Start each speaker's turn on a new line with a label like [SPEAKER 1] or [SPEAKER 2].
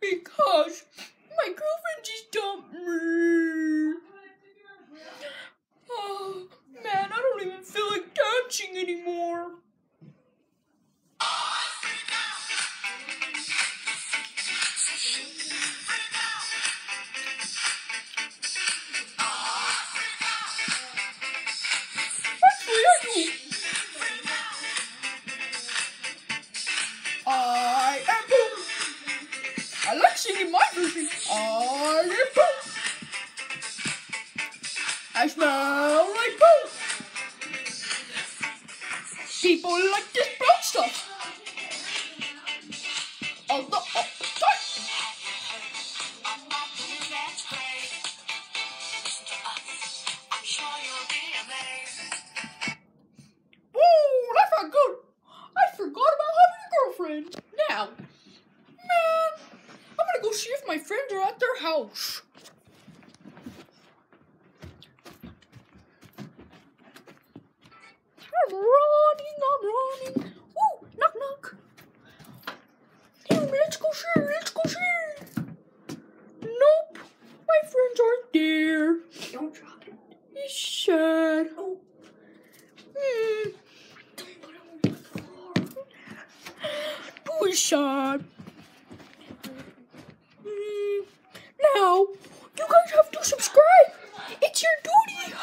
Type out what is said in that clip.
[SPEAKER 1] because my girlfriend Singing my version. I am poop. I smell like poop. People like this brown stuff. Oh, the, oh, sorry. Woo, that felt good. I forgot about having a girlfriend. Now, go see if my friends are at their house. I'm running, I'm running. Woo, knock knock. Hey, let's go see, let's go see. Nope, my friends aren't there.
[SPEAKER 2] Don't drop it.
[SPEAKER 1] It's sad.
[SPEAKER 2] Oh,
[SPEAKER 1] Hmm.
[SPEAKER 2] don't put it on the floor.
[SPEAKER 1] Who is sad? you guys have to subscribe. It's your duty.